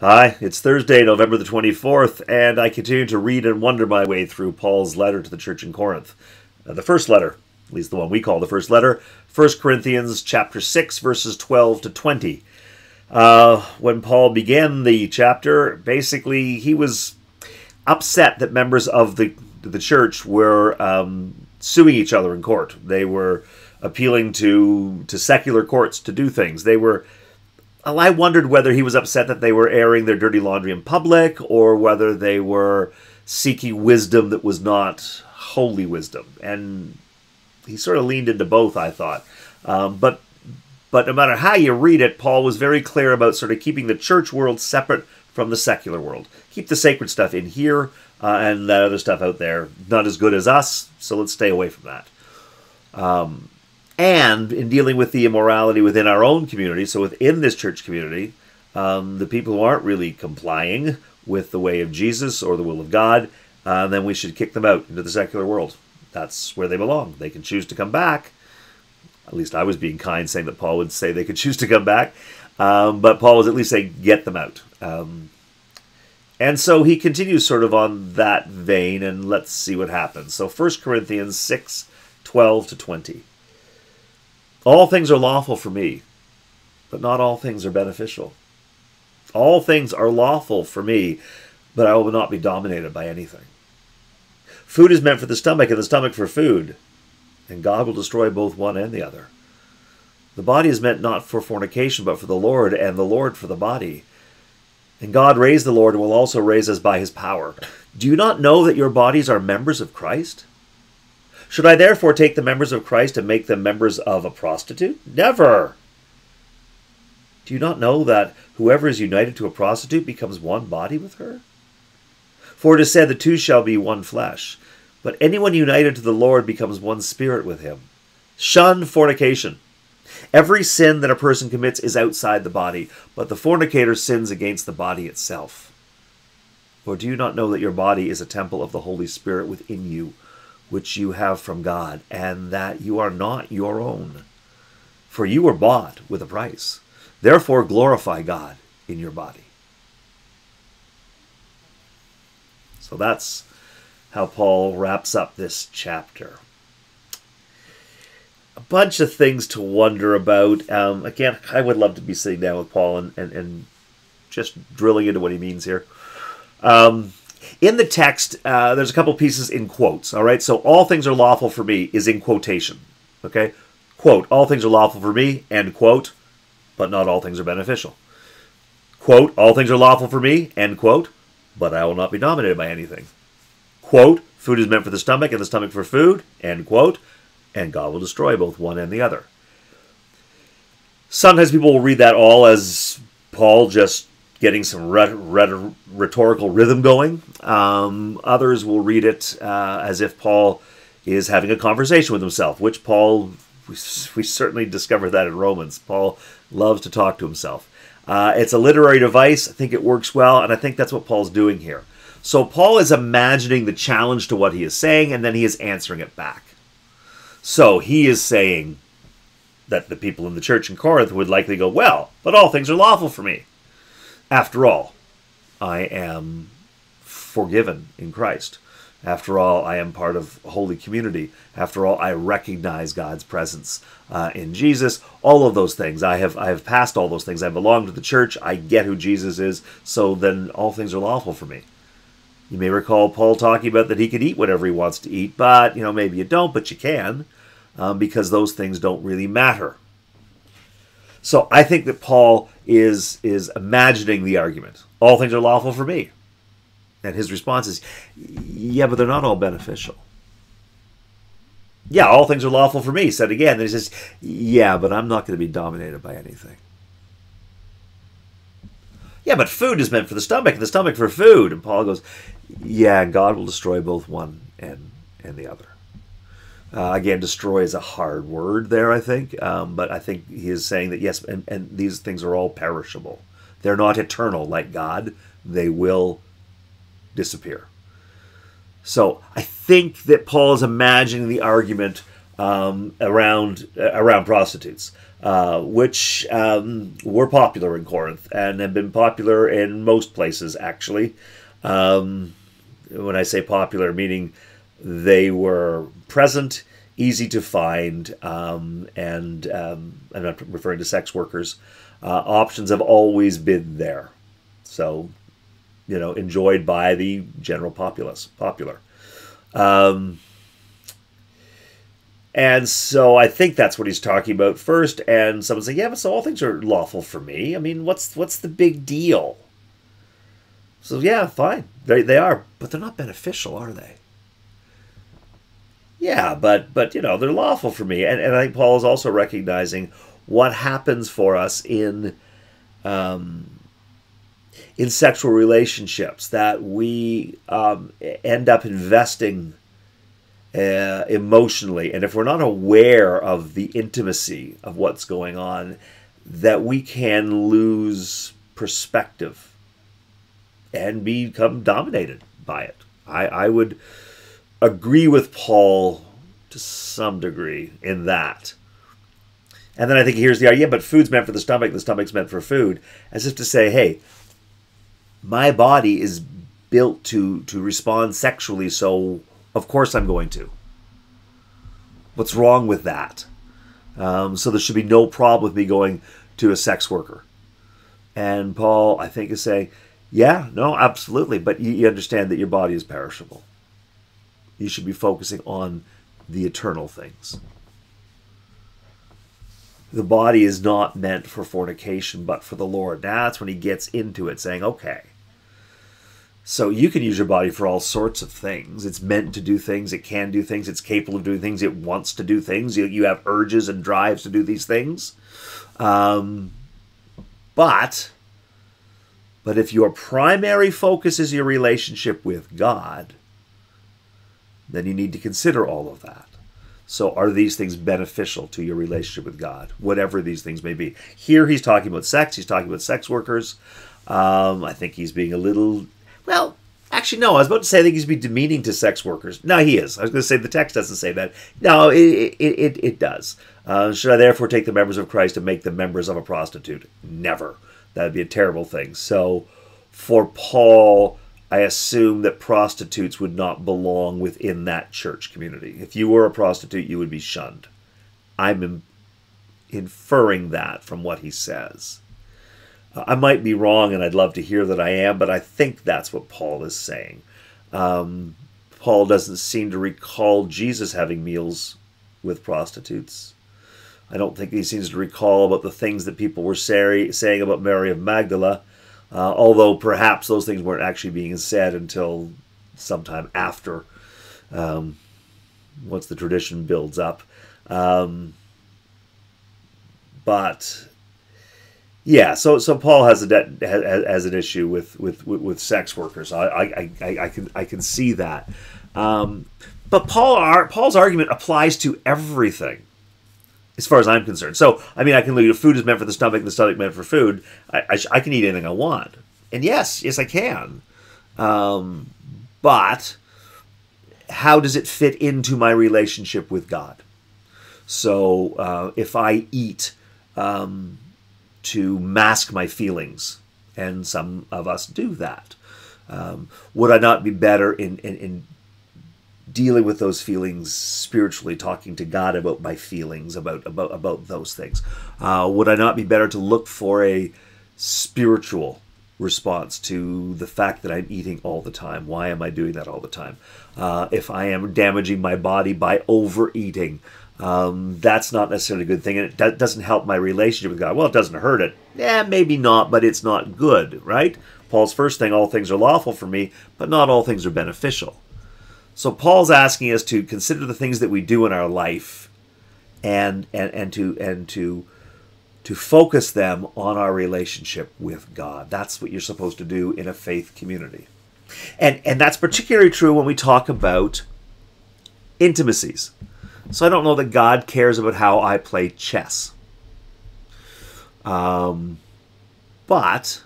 Hi, it's Thursday, November the 24th, and I continue to read and wonder my way through Paul's letter to the church in Corinth. Uh, the first letter, at least the one we call the first letter, 1 Corinthians chapter 6, verses 12 to 20. Uh, when Paul began the chapter, basically he was upset that members of the, the church were um, suing each other in court. They were appealing to, to secular courts to do things. They were I wondered whether he was upset that they were airing their dirty laundry in public or whether they were seeking wisdom that was not holy wisdom. And he sort of leaned into both, I thought. Um, but but no matter how you read it, Paul was very clear about sort of keeping the church world separate from the secular world. Keep the sacred stuff in here uh, and that other stuff out there. Not as good as us, so let's stay away from that. Um, and in dealing with the immorality within our own community, so within this church community, um, the people who aren't really complying with the way of Jesus or the will of God, uh, then we should kick them out into the secular world. That's where they belong. They can choose to come back. At least I was being kind, saying that Paul would say they could choose to come back. Um, but Paul was at least saying, get them out. Um, and so he continues sort of on that vein, and let's see what happens. So 1 Corinthians 6 12 to 20. All things are lawful for me, but not all things are beneficial. All things are lawful for me, but I will not be dominated by anything. Food is meant for the stomach, and the stomach for food, and God will destroy both one and the other. The body is meant not for fornication, but for the Lord, and the Lord for the body. And God raised the Lord and will also raise us by his power. Do you not know that your bodies are members of Christ? Should I therefore take the members of Christ and make them members of a prostitute? Never! Do you not know that whoever is united to a prostitute becomes one body with her? For it is said, The two shall be one flesh. But anyone united to the Lord becomes one spirit with him. Shun fornication. Every sin that a person commits is outside the body, but the fornicator sins against the body itself. Or do you not know that your body is a temple of the Holy Spirit within you? Which you have from God, and that you are not your own. For you were bought with a price. Therefore, glorify God in your body. So that's how Paul wraps up this chapter. A bunch of things to wonder about. Um, again, I would love to be sitting down with Paul and, and, and just drilling into what he means here. Um, in the text, uh, there's a couple pieces in quotes. All right, so all things are lawful for me is in quotation. Okay, quote, all things are lawful for me, end quote, but not all things are beneficial. Quote, all things are lawful for me, end quote, but I will not be dominated by anything. Quote, food is meant for the stomach and the stomach for food, end quote, and God will destroy both one and the other. Sometimes people will read that all as Paul just getting some rhetorical rhythm going. Um, others will read it uh, as if Paul is having a conversation with himself, which Paul, we, we certainly discover that in Romans. Paul loves to talk to himself. Uh, it's a literary device. I think it works well, and I think that's what Paul's doing here. So Paul is imagining the challenge to what he is saying, and then he is answering it back. So he is saying that the people in the church in Corinth would likely go, Well, but all things are lawful for me. After all, I am forgiven in Christ. After all, I am part of holy community. After all, I recognize God's presence uh, in Jesus. All of those things, I have I have passed all those things. I belong to the church. I get who Jesus is. So then, all things are lawful for me. You may recall Paul talking about that he could eat whatever he wants to eat, but you know maybe you don't, but you can, um, because those things don't really matter. So I think that Paul is is imagining the argument. All things are lawful for me. And his response is, yeah, but they're not all beneficial. Yeah, all things are lawful for me, said again. And he says, yeah, but I'm not going to be dominated by anything. Yeah, but food is meant for the stomach, and the stomach for food. And Paul goes, yeah, God will destroy both one and, and the other. Uh, again, destroy is a hard word there, I think, um, but I think he is saying that yes, and, and these things are all perishable. They're not eternal like God, they will disappear. So I think that Paul is imagining the argument um, around uh, around prostitutes, uh, which um, were popular in Corinth and have been popular in most places. Actually, um, when I say popular, meaning they were present, easy to find, um, and um, I'm not referring to sex workers. Uh, options have always been there, so you know enjoyed by the general populace. Popular. Um, and so I think that's what he's talking about first. And someone's like, "Yeah, but so all things are lawful for me. I mean, what's what's the big deal?" So yeah, fine, they they are, but they're not beneficial, are they? Yeah, but but you know they're lawful for me, and and I think Paul is also recognizing what happens for us in um, in sexual relationships that we um, end up investing uh, emotionally, and if we're not aware of the intimacy of what's going on, that we can lose perspective and become dominated by it. I, I would agree with Paul to some degree in that. And then I think here's the idea, but food's meant for the stomach, the stomach's meant for food, as if to say, hey, my body is built to to respond sexually, so of course I'm going to. What's wrong with that? Um, so there should be no problem with me going to a sex worker. And Paul, I think, is saying, yeah, no, absolutely, but you, you understand that your body is perishable. You should be focusing on the eternal things. The body is not meant for fornication, but for the Lord. Now that's when he gets into it, saying, okay, so you can use your body for all sorts of things. It's meant to do things. It can do things. It's capable of doing things. It wants to do things. You, you have urges and drives to do these things. Um, but, but if your primary focus is your relationship with God, then you need to consider all of that. So, are these things beneficial to your relationship with God, whatever these things may be? Here, he's talking about sex. He's talking about sex workers. Um, I think he's being a little well, actually, no. I was about to say I think he's being demeaning to sex workers. No, he is. I was going to say the text doesn't say that. No, it it, it, it does. Uh, should I therefore take the members of Christ and make them members of a prostitute? Never. That would be a terrible thing. So, for Paul, I assume that prostitutes would not belong within that church community. If you were a prostitute, you would be shunned. I'm inferring that from what he says. I might be wrong, and I'd love to hear that I am, but I think that's what Paul is saying. Um, Paul doesn't seem to recall Jesus having meals with prostitutes. I don't think he seems to recall about the things that people were say, saying about Mary of Magdala, uh, although perhaps those things weren't actually being said until sometime after, um, once the tradition builds up. Um, but yeah, so so Paul has a de- has, has an issue with with with, sex workers. I, I, I, I can I can see that, um, but Paul Paul's argument applies to everything, as far as I'm concerned. So I mean, I can look at food is meant for the stomach, the stomach meant for food. I, I, I can eat anything I want, and yes, yes I can, um, but how does it fit into my relationship with God? So uh, if I eat. Um, to mask my feelings, and some of us do that. Um, would I not be better in, in, in dealing with those feelings spiritually, talking to God about my feelings, about about about those things? Uh, would I not be better to look for a spiritual response to the fact that I'm eating all the time? Why am I doing that all the time? Uh, if I am damaging my body by overeating, um, that's not necessarily a good thing, and it do- doesn't help my relationship with God. Well, it doesn't hurt it. Yeah, maybe not, but it's not good, right? Paul's first thing, all things are lawful for me, but not all things are beneficial. So Paul's asking us to consider the things that we do in our life and and, and to and to to focus them on our relationship with God. That's what you're supposed to do in a faith community. And and that's particularly true when we talk about intimacies. So I don't know that God cares about how I play chess. Um, but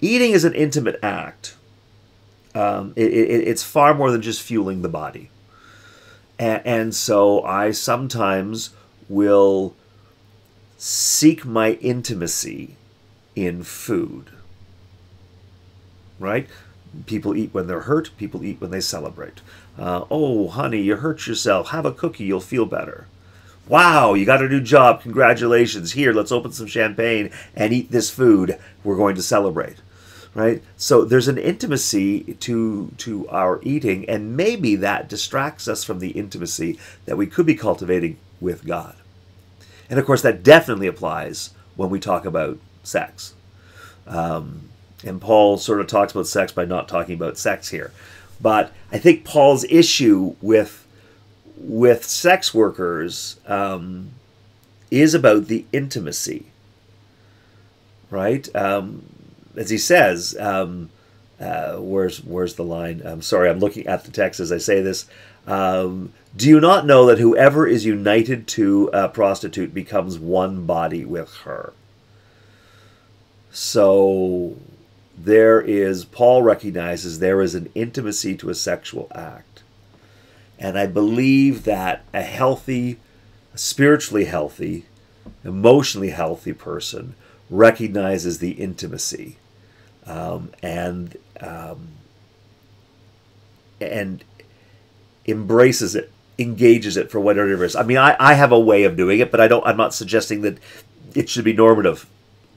eating is an intimate act. Um, it, it, it's far more than just fueling the body. And, and so I sometimes will seek my intimacy in food. Right? People eat when they're hurt, people eat when they celebrate. Uh, oh, honey, you hurt yourself. Have a cookie, you'll feel better. Wow, you got a new job. Congratulations. Here, let's open some champagne and eat this food. We're going to celebrate. Right? So there's an intimacy to to our eating and maybe that distracts us from the intimacy that we could be cultivating with God. And of course that definitely applies when we talk about sex. Um, and Paul sort of talks about sex by not talking about sex here. But I think Paul's issue with with sex workers um, is about the intimacy, right? Um, as he says, um, uh, where's where's the line? I'm sorry, I'm looking at the text as I say this. Um, do you not know that whoever is united to a prostitute becomes one body with her? So there is, Paul recognizes there is an intimacy to a sexual act. And I believe that a healthy, spiritually healthy, emotionally healthy person recognizes the intimacy um, and um, and embraces it, engages it for whatever it is. I mean, I, I have a way of doing it, but I don't. I'm not suggesting that it should be normative.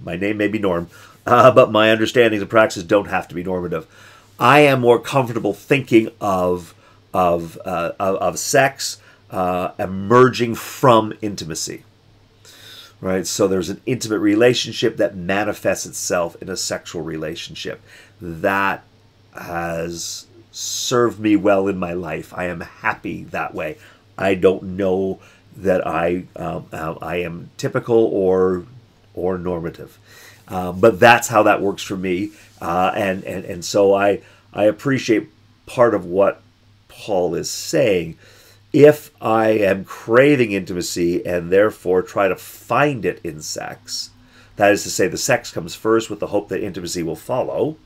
My name may be Norm, uh, but my understandings and practices don't have to be normative. I am more comfortable thinking of of uh, of, of, sex uh, emerging from intimacy. Right, so there's an intimate relationship that manifests itself in a sexual relationship that has served me well in my life. I am happy that way. I don't know that I um, I am typical or or normative, um, but that's how that works for me. Uh, and and and so I I appreciate part of what Paul is saying. If I am craving intimacy and therefore try to find it in sex, that is to say, the sex comes first with the hope that intimacy will follow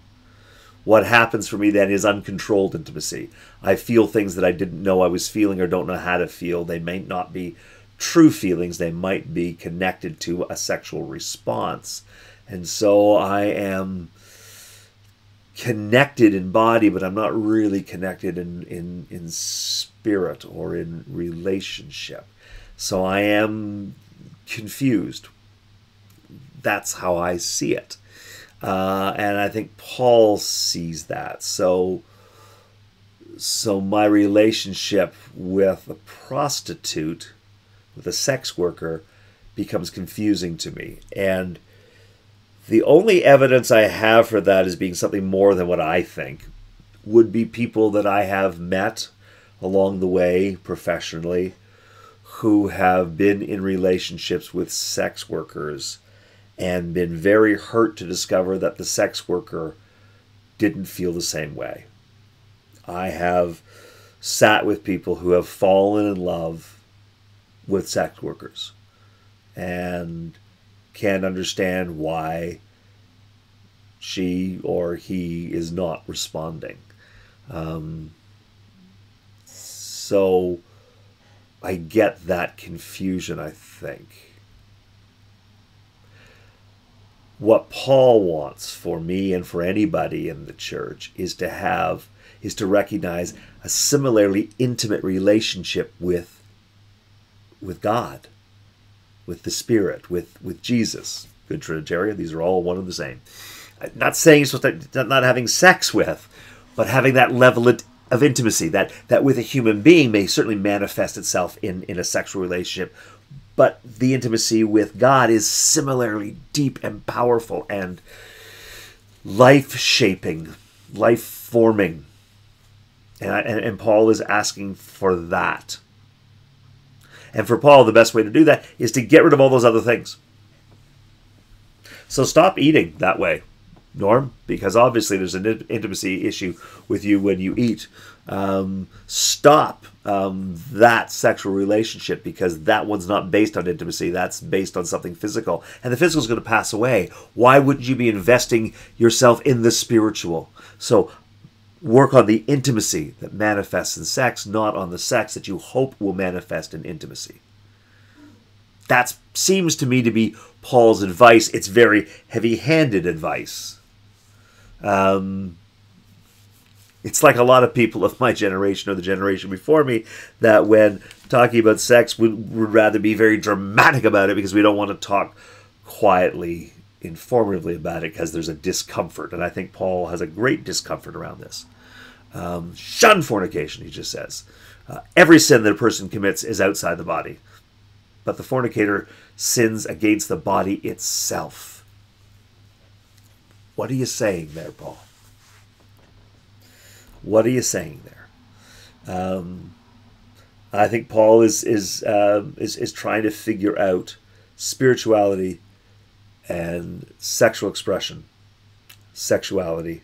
what happens for me then is uncontrolled intimacy. I feel things that I didn't know I was feeling or don't know how to feel. They may not be true feelings, they might be connected to a sexual response. And so I am connected in body, but I'm not really connected in, in, in spirit or in relationship. So I am confused. That's how I see it. Uh, and I think Paul sees that. So, so my relationship with a prostitute, with a sex worker, becomes confusing to me. And the only evidence I have for that as being something more than what I think would be people that I have met along the way professionally who have been in relationships with sex workers and been very hurt to discover that the sex worker didn't feel the same way. I have sat with people who have fallen in love with sex workers and can't understand why she or he is not responding. Um, so I get that confusion, I think what Paul wants for me and for anybody in the church is to have is to recognize a similarly intimate relationship with with God, with the Spirit, with with Jesus. Good Trinitarian, these are all one and the same. Uh, not saying it's supposed to, not having sex with, but having that level of intimacy that that with a human being may certainly manifest itself in in a sexual relationship but the intimacy with God is similarly deep and powerful and life shaping, life forming. And, and, and, Paul is asking for that. And for Paul, the best way to do that is to get rid of all those other things. So stop eating that way, Norm, because obviously there's an intimacy issue with you when you eat. Um, stop um, that sexual relationship because that one's not based on intimacy. That's based on something physical. And the physical is going to pass away. Why wouldn't you be investing yourself in the spiritual? So work on the intimacy that manifests in sex, not on the sex that you hope will manifest in intimacy. That seems to me to be Paul's advice. It's very heavy handed advice. Um, it's like a lot of people of my generation or the generation before me that when talking about sex would, would rather be very dramatic about it because we don't want to talk quietly, informatively about it because there's a discomfort. And I think Paul has a great discomfort around this. Um, shun fornication, he just says. Uh, every sin that a person commits is outside the body, but the fornicator sins against the body itself. What are you saying there, Paul? What are you saying there? Um, I think Paul is is, uh, is is trying to figure out spirituality and sexual expression, sexuality,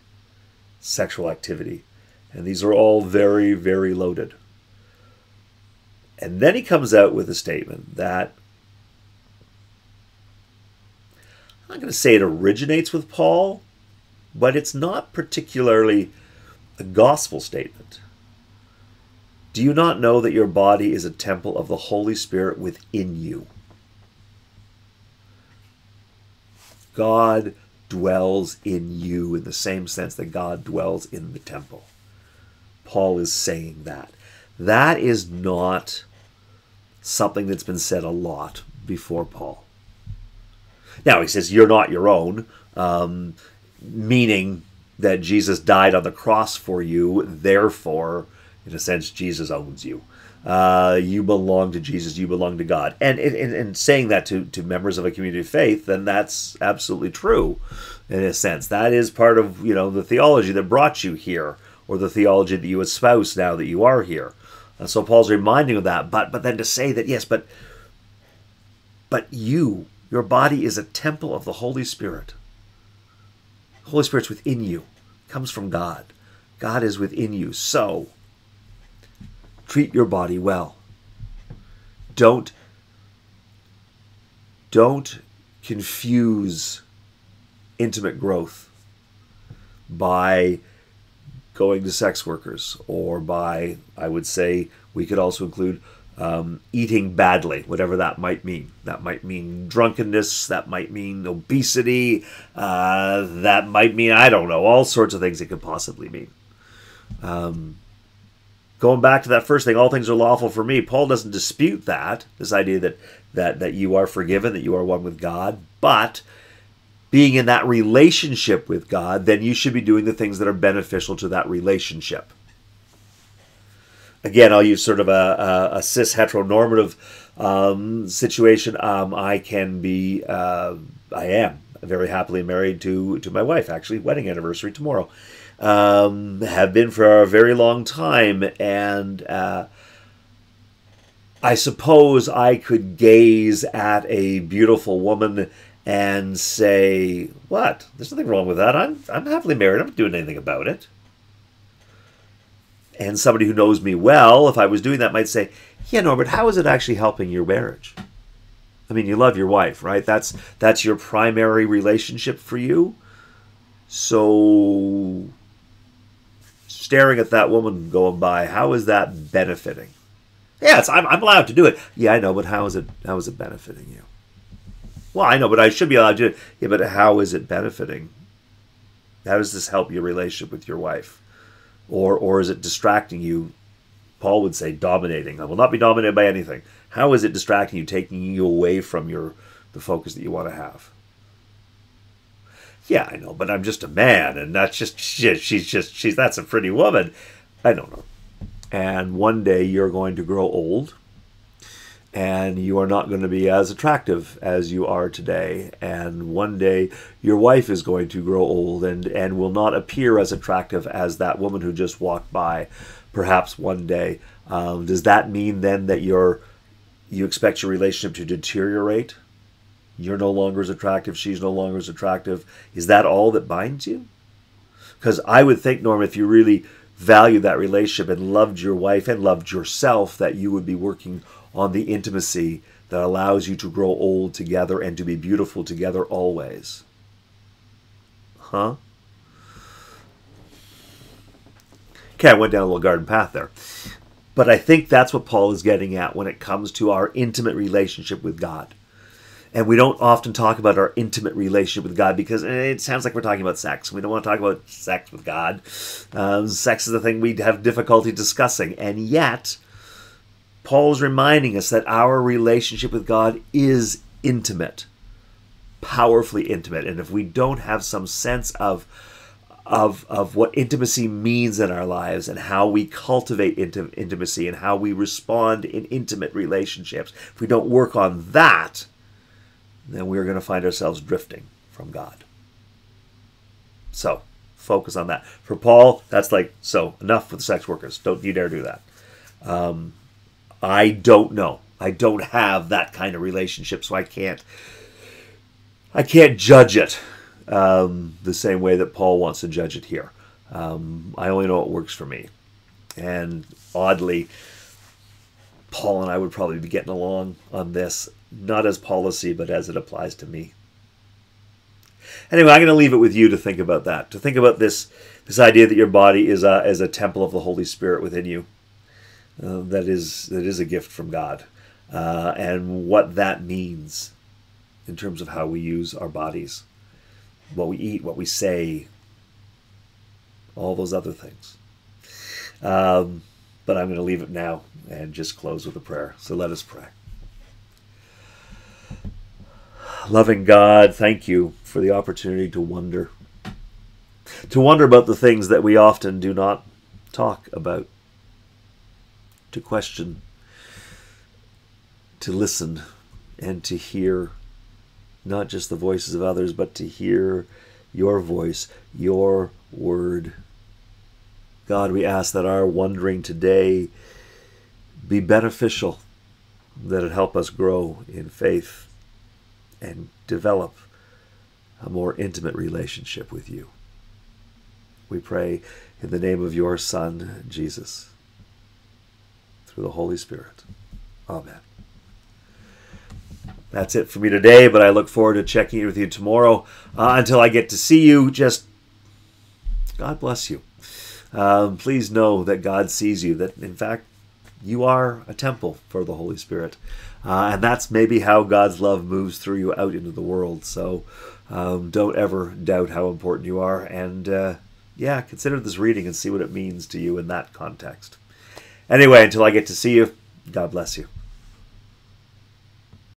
sexual activity, and these are all very very loaded. And then he comes out with a statement that I'm not going to say it originates with Paul, but it's not particularly a gospel statement. Do you not know that your body is a temple of the Holy Spirit within you? God dwells in you in the same sense that God dwells in the temple. Paul is saying that. That is not something that's been said a lot before Paul. Now, he says, You're not your own, um, meaning that Jesus died on the cross for you, therefore, in a sense, Jesus owns you. Uh, you belong to Jesus, you belong to God. And in, saying that to, to members of a community of faith, then that's absolutely true in a sense. That is part of, you know, the theology that brought you here, or the theology that you espouse now that you are here. And so Paul's reminding of that. But but then to say that, yes, but but you, your body is a temple of the Holy Spirit. Holy Spirit's within you, comes from God. God is within you. So, treat your body well. Don't don't confuse intimate growth by going to sex workers or by I would say we could also include um, eating badly, whatever that might mean. That might mean drunkenness, that might mean obesity, uh, that might mean, I don't know, all sorts of things it could possibly mean. Um, going back to that first thing, all things are lawful for me. Paul doesn't dispute that, this idea that, that, that you are forgiven, that you are one with God, but being in that relationship with God, then you should be doing the things that are beneficial to that relationship again, I'll use sort of a, a, a cis heteronormative um, situation. Um, I can be, uh, I am very happily married to to my wife. Actually, wedding anniversary tomorrow. Um, have been for a very long time, and uh, I suppose I could gaze at a beautiful woman and say, "What? There's nothing wrong with that. I'm I'm happily married. I'm not doing anything about it." And somebody who knows me well, if I was doing that, might say, "Yeah, Norm, but, how is it actually helping your marriage?" I mean, you love your wife, right? That's that's your primary relationship for you. So staring at that woman going by, how is that benefiting? Yes, I'm, I'm allowed to do it. Yeah, I know, but how is it how is it benefiting you? Well, I know, but I should be allowed to do it. Yeah, but how is it benefiting? How does this help your relationship with your wife? or or is it distracting you? Paul would say dominating. I will not be dominated by anything. How is it distracting you, taking you away from your the focus that you want to have? Yeah, I know, but I'm just a man, and that's just she's just she's that's a pretty woman. I don't know. And one day you're going to grow old and you are not going to be as attractive as you are today. And one day your wife is going to grow old and, and will not appear as attractive as that woman who just walked by, perhaps one day. Um, does that mean then that you're, you expect your relationship to deteriorate? You're no longer as attractive, she's no longer as attractive. Is that all that binds you? Because I would think, Norm, if you really valued that relationship and loved your wife and loved yourself, that you would be working on the intimacy that allows you to grow old together and to be beautiful together always. Huh? Okay, I went down a little garden path there. But I think that's what Paul is getting at when it comes to our intimate relationship with God. And we don't often talk about our intimate relationship with God because it sounds like we're talking about sex. We don't want to talk about sex with God. Um, sex is the thing we have difficulty discussing. And yet, Paul's reminding us that our relationship with God is intimate, powerfully intimate. And if we don't have some sense of of, of what intimacy means in our lives and how we cultivate inti- intimacy and how we respond in intimate relationships. If we don't work on that, then we're going to find ourselves drifting from God. So, focus on that. For Paul, that's like, so enough with the sex workers. Don't you dare do that. Um, I don't know. I don't have that kind of relationship, so I can't. I can't judge it um, the same way that Paul wants to judge it here. Um, I only know what works for me. And oddly, Paul and I would probably be getting along on this, not as policy, but as it applies to me. Anyway, I'm going to leave it with you to think about that, to think about this this idea that your body is a, is a temple of the Holy Spirit within you. Uh, that is that is a gift from God, uh, and what that means in terms of how we use our bodies what we eat, what we say, all those other things. Um, but I'm going to leave it now and just close with a prayer. So let us pray. Loving God, thank you for the opportunity to wonder. To wonder about the things that we often do not talk about. To question, to listen, and to hear not just the voices of others, but to hear your voice, your word. God, we ask that our wondering today be beneficial, that it help us grow in faith and develop a more intimate relationship with you. We pray in the name of your Son, Jesus, through the Holy Spirit. Amen. That's it for me today, but I look forward to checking in with you tomorrow. Uh, until I get to see you, just God bless you. Um, please know that God sees you, that in fact, you are a temple for the Holy Spirit. Uh, and that's maybe how God's love moves through you out into the world. So um, don't ever doubt how important you are. And uh, yeah, consider this reading and see what it means to you in that context. Anyway, until I get to see you, God bless you.